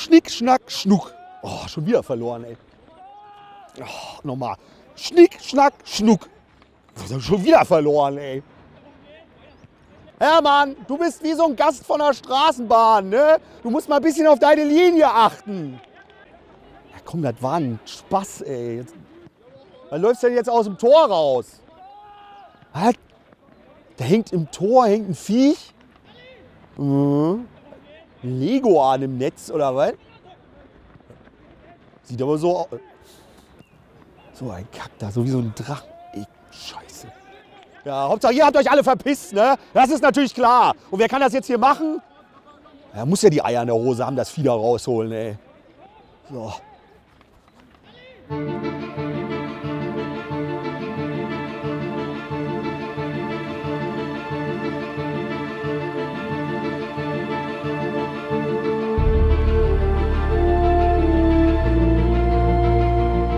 Schnick, Schnack, Schnuck. Oh, schon wieder verloren, ey. Oh, nochmal. Schnick, Schnack, Schnuck. Schon wieder verloren, ey. Hermann, du bist wie so ein Gast von der Straßenbahn, ne? Du musst mal ein bisschen auf deine Linie achten. Ja, komm, das war ein Spaß, ey. Jetzt, läufst du denn jetzt aus dem Tor raus? Was? Da hängt im Tor hängt ein Viech. Mhm. Lego an im Netz oder was? Sieht aber so aus. So ein Kack da, so wie so ein Drachen. Ey, Scheiße. Ja, Hauptsache ihr habt euch alle verpisst, ne? Das ist natürlich klar. Und wer kann das jetzt hier machen? Er muss ja die Eier in der Hose haben, das Fieder rausholen, ey. So.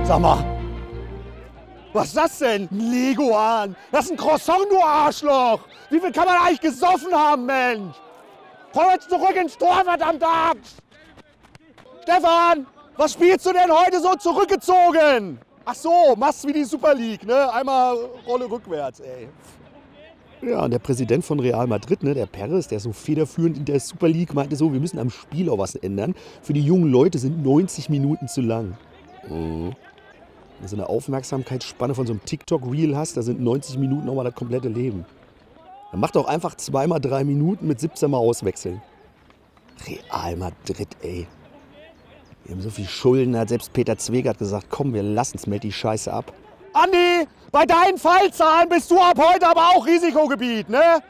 Sag mal, was ist das denn? Ein Leguan. Das ist ein Croissant, du Arschloch. Wie viel kann man eigentlich gesoffen haben, Mensch? Komm jetzt zurück ins Tor, verdammt Axt. Stefan, was spielst du denn heute so zurückgezogen? Ach so, machst wie die Super League, ne? Einmal Rolle rückwärts, ey. Ja, und der Präsident von Real Madrid, ne, der Perez, der so federführend in der Super League, meinte so, wir müssen am Spiel auch was ändern. Für die jungen Leute sind 90 Minuten zu lang. Mhm. Wenn du so eine Aufmerksamkeitsspanne von so einem TikTok-Reel hast, da sind 90 Minuten nochmal das komplette Leben. Dann mach doch einfach zweimal drei Minuten mit 17 Mal auswechseln. Real Madrid, ey. Wir haben so viel Schulden, hat selbst Peter Zwegert gesagt, komm, wir lassen es mit die Scheiße ab. Andi, bei deinen Fallzahlen bist du ab heute aber auch Risikogebiet, ne?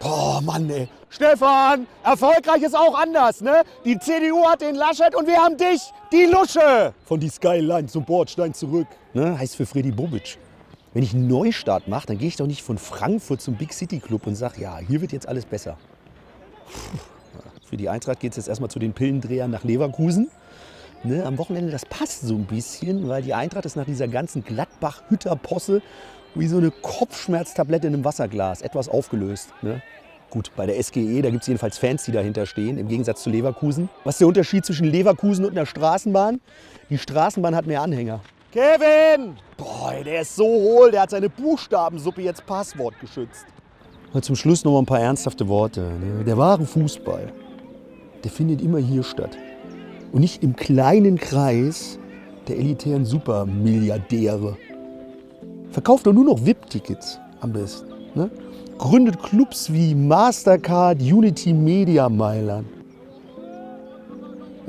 Boah, Mann, ey. Stefan, erfolgreich ist auch anders, ne? Die CDU hat den Laschet und wir haben dich, die Lusche. Von die Skyline zum Bordstein zurück. Ne? Heißt für Freddy Bobic. Wenn ich einen Neustart mache, dann gehe ich doch nicht von Frankfurt zum Big City Club und sage, ja, hier wird jetzt alles besser. Für die Eintracht geht es jetzt erstmal zu den Pillendrehern nach Leverkusen. Ne, am Wochenende, das passt so ein bisschen, weil die Eintracht ist nach dieser ganzen Gladbach-Hütter-Posse wie so eine Kopfschmerztablette in einem Wasserglas, etwas aufgelöst. Ne? Gut, bei der SGE, da gibt es jedenfalls Fans, die dahinter stehen, im Gegensatz zu Leverkusen. Was ist der Unterschied zwischen Leverkusen und einer Straßenbahn? Die Straßenbahn hat mehr Anhänger. Kevin! Boah, der ist so hohl, der hat seine Buchstabensuppe jetzt Passwort geschützt. Und zum Schluss noch mal ein paar ernsthafte Worte. Ne? Der wahre Fußball, der findet immer hier statt. Und nicht im kleinen Kreis der elitären Supermilliardäre. Verkauft doch nur noch VIP-Tickets am besten. Ne? Gründet Clubs wie Mastercard, Unity Media Mailand.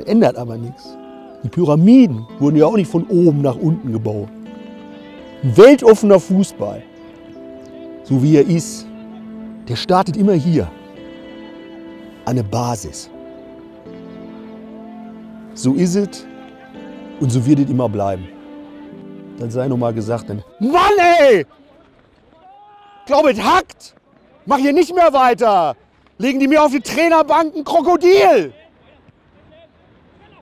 Ändert aber nichts. Die Pyramiden wurden ja auch nicht von oben nach unten gebaut. Ein weltoffener Fußball, so wie er ist, der startet immer hier. An der Basis. So ist es und so wird es immer bleiben. Dann sei noch mal gesagt, dann Mann ey! Glaube, es hackt! Mach hier nicht mehr weiter! Legen die mir auf die Trainerbank ein Krokodil!